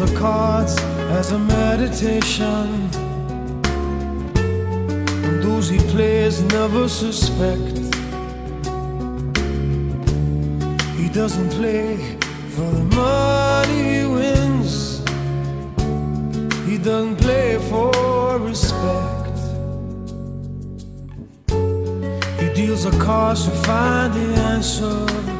deals the cards as a meditation. And those he plays never suspect. He doesn't play for the money he wins. He doesn't play for respect. He deals the cards to find the answer.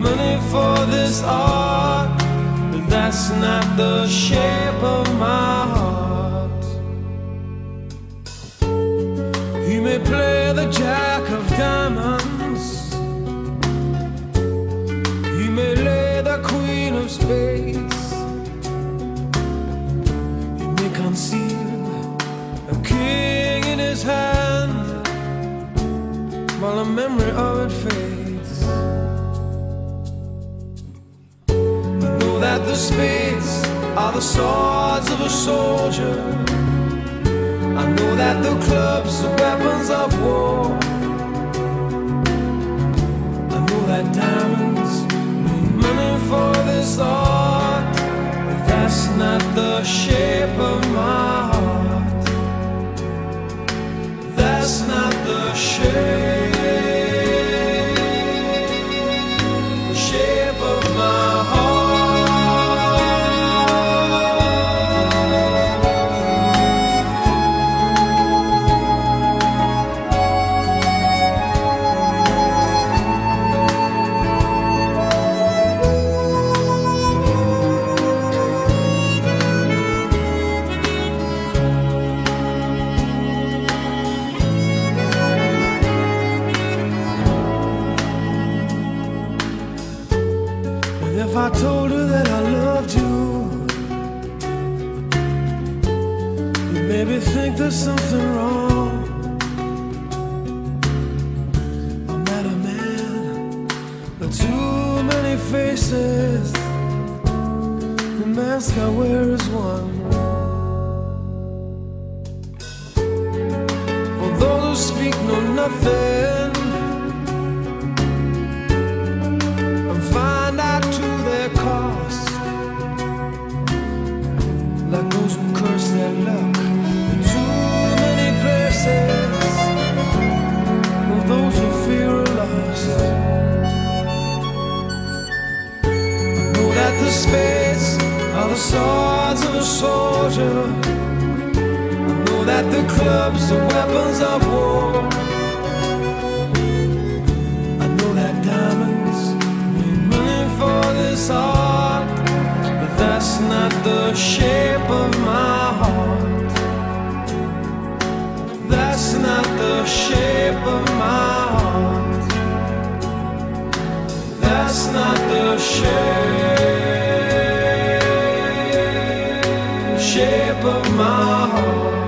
money for this art, but that's not the shape of my heart. He may play the jack of diamonds. He may lay the queen of spades. He may conceal a king in his hand while the memory of it fades. That the spades are the swords of a soldier. I know that the clubs are weapons of war. Think there's something wrong. I'm not a man with too many faces. The mask I wear is one. For those who speak know nothing. Spades are the swords of a soldier. I know that the clubs are weapons of war. I know that diamonds need money for this art, but that's not the shape of my heart. That's not the shape of my heart. That's not the shape, shape of my heart.